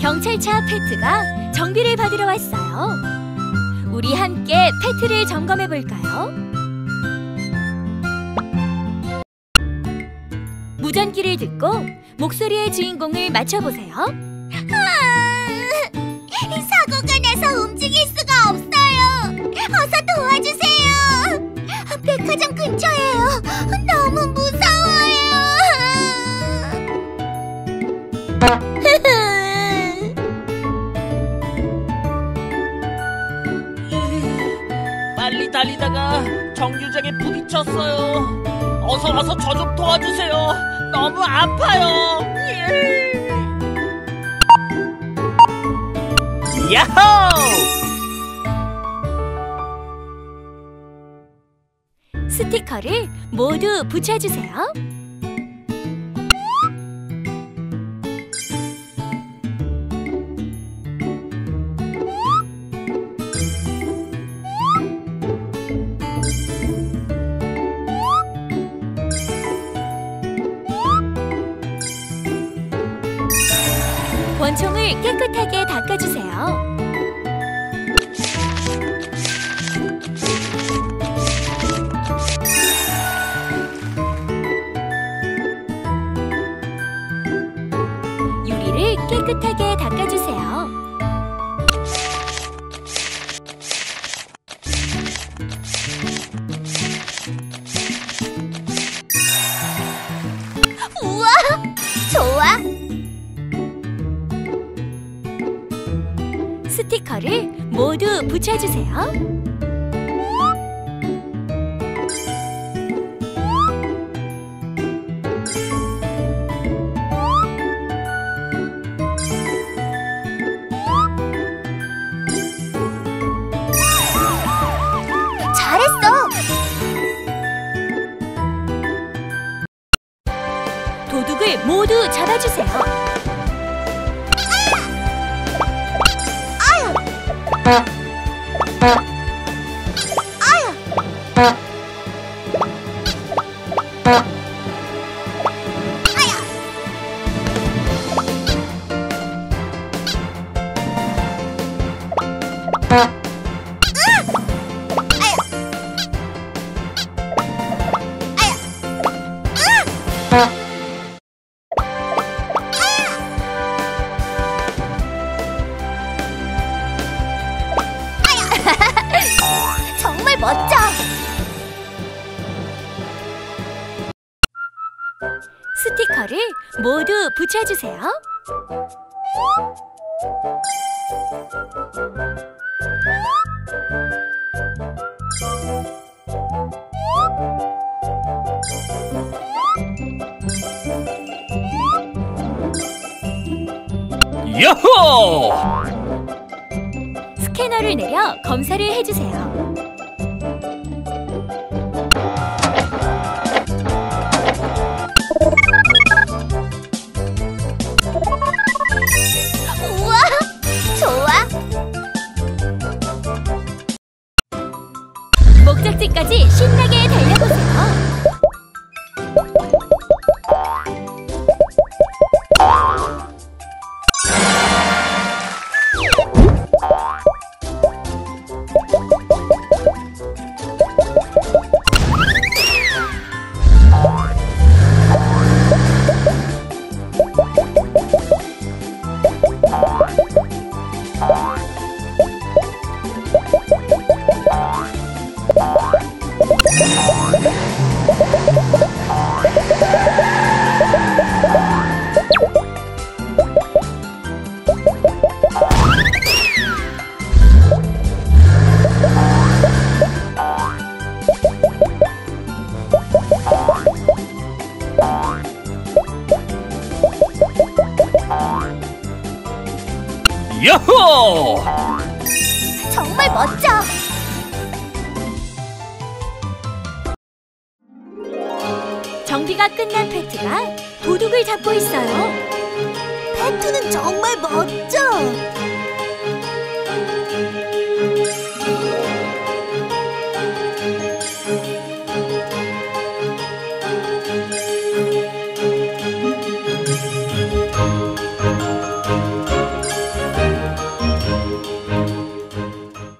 경찰차 페트가 정비를 받으러 왔어요. 우리 함께 페트를 점검해 볼까요? 무전기를 듣고 목소리의 주인공을 맞춰보세요. 달리다가 정류장에 부딪혔어요. 어서 와서 저 좀 도와주세요. 너무 아파요. 야호! 스티커를 모두 붙여주세요. 원총을 깨끗하게 닦아주세요. 유리를 깨끗하게 닦아 스티커를 모두 붙여주세요. 잘했어. 도둑을 모두 잡아주세요. 정 멋져. 스티커를 모두 붙여주세요. 야호! 스캐너를 내려 검사를 해주세요. 야호! 정말 멋져. 정비가 끝난 페트가 도둑을 잡고 있어요. 페트는 정말 멋져.